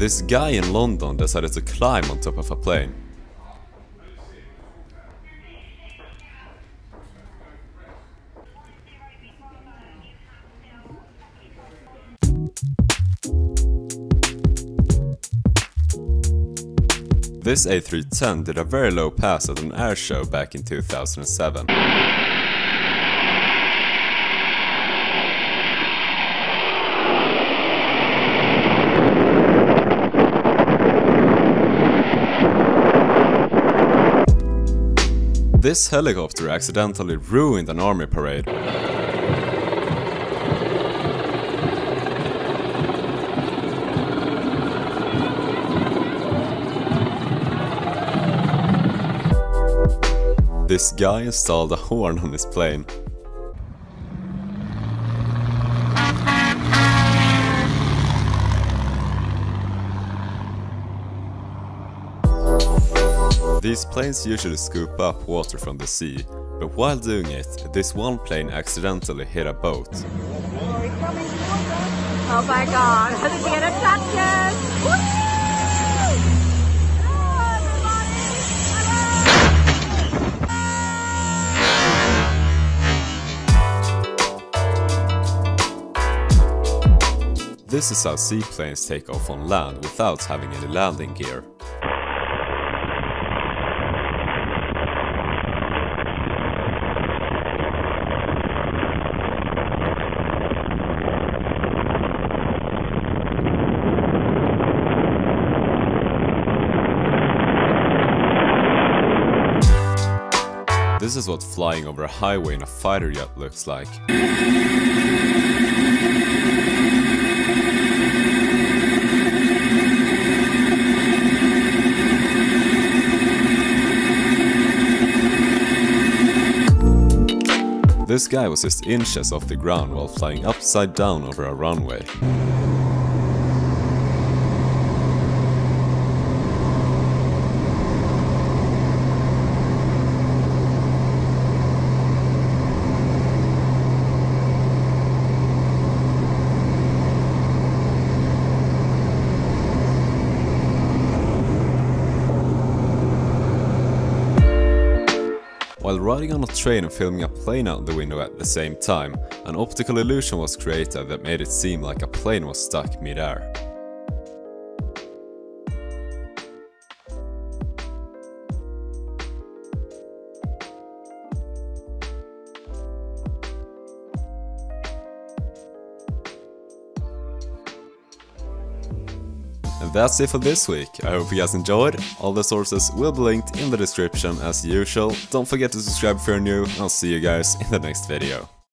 This guy in London decided to climb on top of a plane. This A310 did a very low pass at an air show back in 2007. This helicopter accidentally ruined an army parade. This guy installed a horn on his plane. These planes usually scoop up water from the sea, but while doing it, this one plane accidentally hit a boat. Oh my god, how did you get abducted? This is how seaplanes take off on land without having any landing gear. This is what flying over a highway in a fighter jet looks like. This guy was just inches off the ground while flying upside down over a runway. While riding on a train and filming a plane out the window at the same time, an optical illusion was created that made it seem like a plane was stuck mid-air. And that's it for this week. I hope you guys enjoyed. All the sources will be linked in the description as usual. Don't forget to subscribe if you're new, and I'll see you guys in the next video.